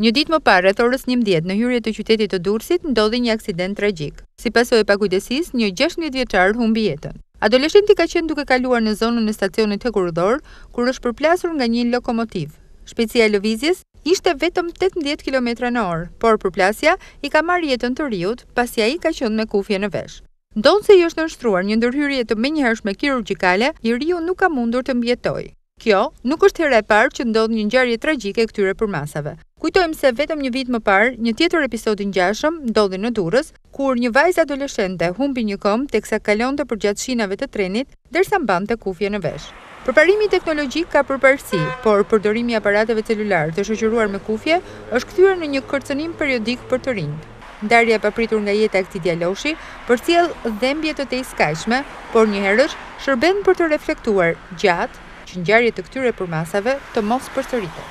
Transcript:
Një ditë më parë, rreth orës njëmbëdhjetë, në hyrje të qytetit të Durrësit, ndodhi një aksident tragjik. Si pasojë e pakujdesisë, një gjashtëmbëdhjetë vjeçar humbi jetën. Adoleshenti ka qenë duke kaluar në zonën e stacionit hekurudhor, kur është përplasur nga një lokomotivë. Shpejtësia e lëvizjes ishte vetëm tetëmbëdhjetë kilometra në orë, por përplasja i ka marrë jetën të riut, pasi ai ka qenë me kufje në vesh. Ndonëse i është nënshtruar një ndërhyrje të menjëhershme kirurgjikale, i riu nuk ka mundur të mbijetojë. Kjo, nuk është hera e parë që ndodh një ngjarje tragjike e këtyre përmasave. Kujtojmë se vetëm një vit më parë, një tjetër episod i ngjashëm, ndodhi në Durrës, kur një vajzë adoleshente humbi një këmbë teksa kalonte përgjatë shinave të trenit, ndërsa mbante kufje në vesh. Përparimi teknologjik ka përparësi, por përdorimi i aparateve celularë të shoqëruar me kufje është kthyer në një kërcënim periodik për të rinjtë. Ndarja e papritur nga jeta e këtij djaloshi përcjell dhembje të tejskajshme, por njëherësh shërben për të reflektuar gjatë, që ngjarje të këtyre përmasave të mos përsëriten.